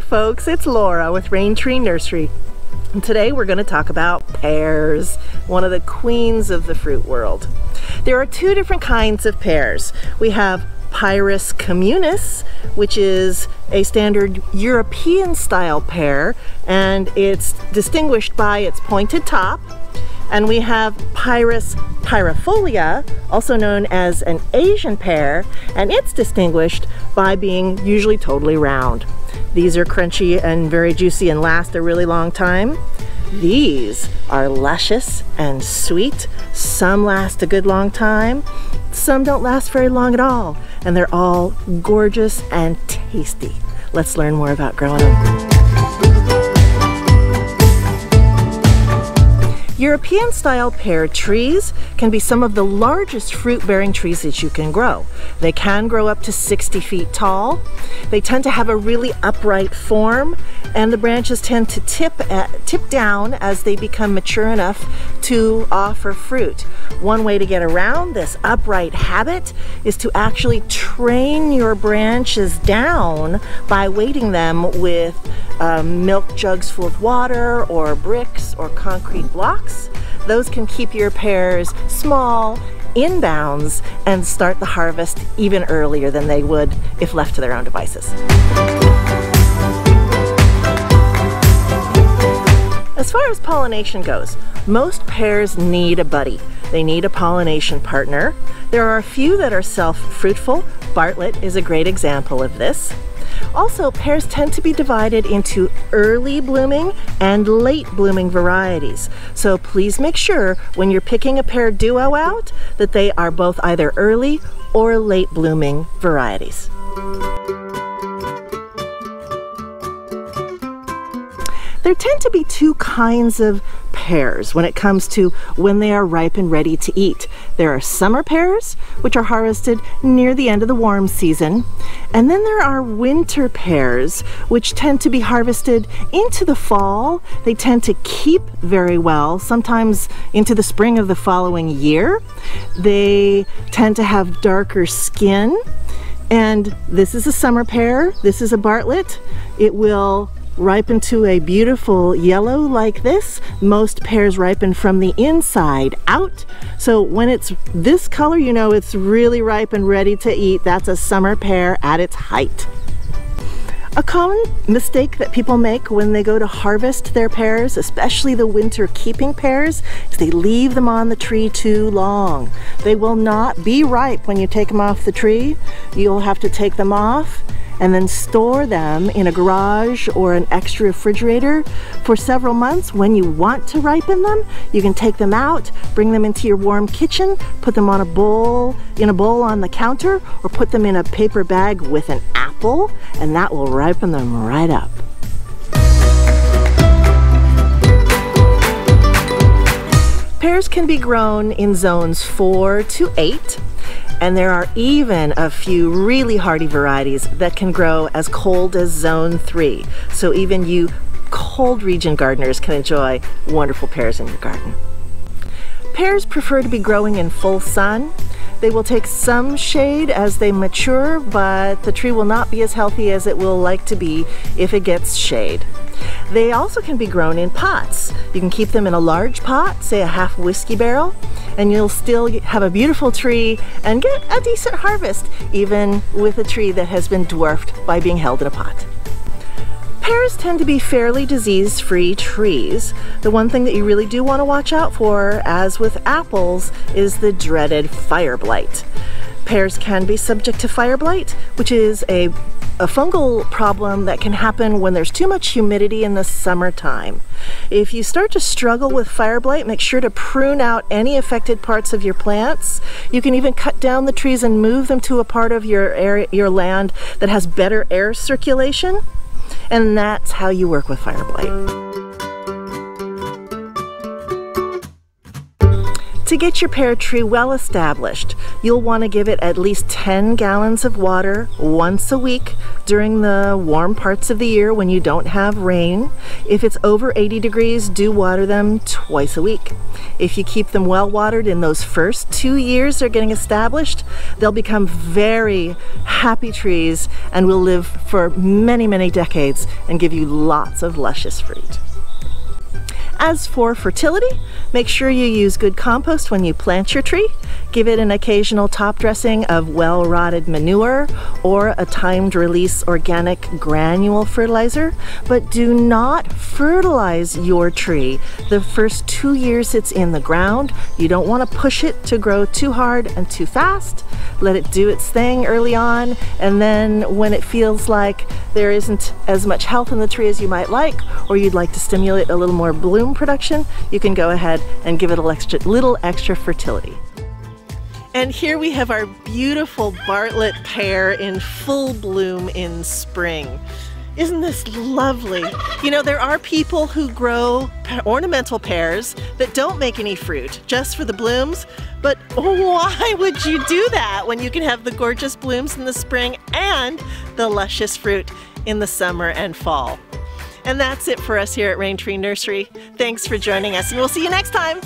folks, it's Laura with Raintree Nursery. And today we're going to talk about pears, one of the queens of the fruit world. There are two different kinds of pears. We have Pyrus communis, which is a standard European style pear, and it's distinguished by its pointed top. And we have Pyrus pyrifolia, also known as an Asian pear, and it's distinguished by being usually totally round. These are crunchy and very juicy and last a really long time. These are luscious and sweet. Some last a good long time. Some don't last very long at all. And they're all gorgeous and tasty. Let's learn more about growing them. European style pear trees can be some of the largest fruit bearing trees that you can grow. They can grow up to 60 feet tall. They tend to have a really upright form and the branches tend to tip, at, tip down as they become mature enough to offer fruit. One way to get around this upright habit is to actually train your branches down by weighting them with um, milk jugs full of water or bricks or concrete blocks. Those can keep your pears small, in bounds, and start the harvest even earlier than they would if left to their own devices. As far as pollination goes, most pears need a buddy. They need a pollination partner. There are a few that are self-fruitful. Bartlett is a great example of this. Also, pears tend to be divided into early blooming and late blooming varieties. So please make sure when you're picking a pear duo out that they are both either early or late blooming varieties. There tend to be two kinds of pears when it comes to when they are ripe and ready to eat. There are summer pears, which are harvested near the end of the warm season, and then there are winter pears, which tend to be harvested into the fall. They tend to keep very well, sometimes into the spring of the following year. They tend to have darker skin, and this is a summer pear, this is a Bartlett. It will ripen to a beautiful yellow like this. Most pears ripen from the inside out. So when it's this color, you know it's really ripe and ready to eat. That's a summer pear at its height. A common mistake that people make when they go to harvest their pears, especially the winter keeping pears, is they leave them on the tree too long. They will not be ripe when you take them off the tree. You'll have to take them off and then store them in a garage or an extra refrigerator for several months. When you want to ripen them, you can take them out, bring them into your warm kitchen, put them on a bowl, in a bowl on the counter, or put them in a paper bag with an apple, and that will ripen them right up. Pears can be grown in zones 4 to 8 and there are even a few really hardy varieties that can grow as cold as zone three. So even you cold region gardeners can enjoy wonderful pears in your garden. Pears prefer to be growing in full sun. They will take some shade as they mature, but the tree will not be as healthy as it will like to be if it gets shade. They also can be grown in pots. You can keep them in a large pot, say a half whiskey barrel, and you'll still have a beautiful tree and get a decent harvest, even with a tree that has been dwarfed by being held in a pot. Pears tend to be fairly disease-free trees. The one thing that you really do want to watch out for, as with apples, is the dreaded fire blight. Pears can be subject to fire blight, which is a a fungal problem that can happen when there's too much humidity in the summertime. If you start to struggle with fire blight, make sure to prune out any affected parts of your plants. You can even cut down the trees and move them to a part of your area, your land that has better air circulation. And that's how you work with fire blight. To get your pear tree well established, you'll want to give it at least 10 gallons of water once a week during the warm parts of the year when you don't have rain. If it's over 80 degrees, do water them twice a week. If you keep them well watered in those first two years they're getting established, they'll become very happy trees and will live for many, many decades and give you lots of luscious fruit. As for fertility, make sure you use good compost when you plant your tree. Give it an occasional top dressing of well-rotted manure or a timed release organic granule fertilizer, but do not fertilize your tree the first two years it's in the ground. You don't want to push it to grow too hard and too fast. Let it do its thing early on, and then when it feels like there isn't as much health in the tree as you might like, or you'd like to stimulate a little more bloom production, you can go ahead and give it a little extra fertility. And here we have our beautiful Bartlett pear in full bloom in spring. Isn't this lovely? You know, there are people who grow ornamental pears that don't make any fruit, just for the blooms. But why would you do that when you can have the gorgeous blooms in the spring and the luscious fruit in the summer and fall? And that's it for us here at Raintree Nursery. Thanks for joining us, and we'll see you next time.